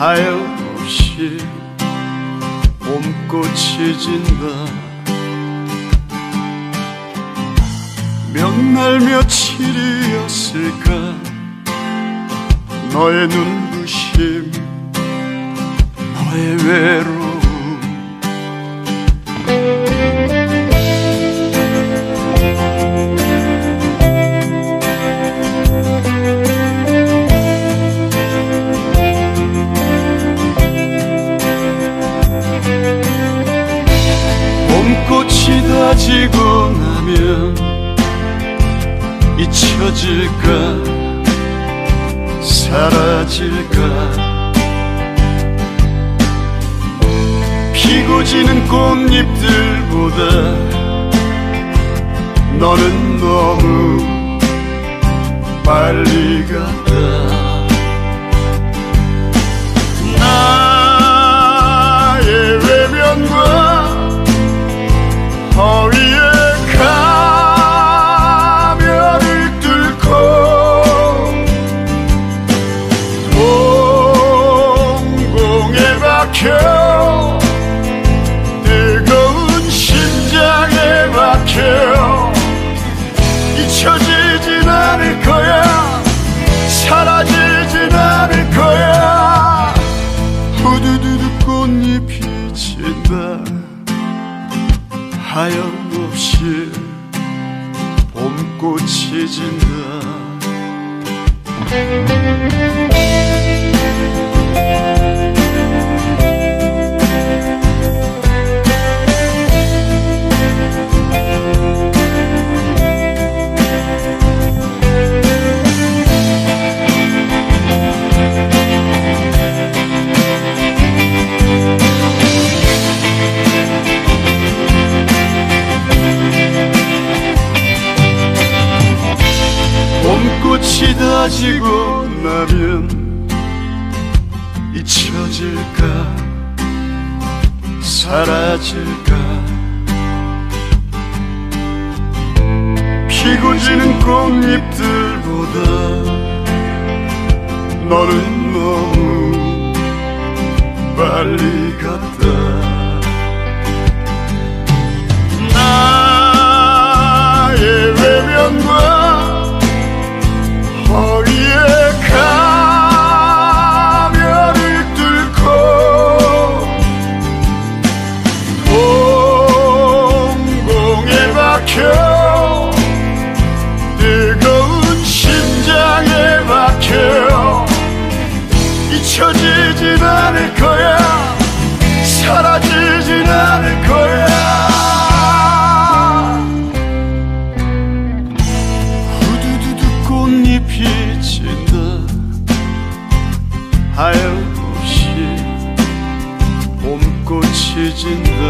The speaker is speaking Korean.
하염없이 봄꽃이 진다 몇날 며칠이었을까? 너의 눈부심 너의 외로움. 봄꽃이 다 지고 나면 잊혀질까? 사라질까? 피고 지는 꽃잎들보다 너는 너무 빨리 갔다 박혀. 뜨거운 심장에 박혀. 잊혀지진 않을 거야. 사라지진 않을 거야. 후두두두 꽃잎이 진다. 하염없이 봄꽃이 진다 봄꽃이 다 지고 나면 잊혀질까? 사라질까? 피고 지는 꽃잎들보다 너는 잊혀지진 않을 거야. 사라지진 않을 거야. 후두두두 꽃잎이 진다 하염없이 봄꽃이 진다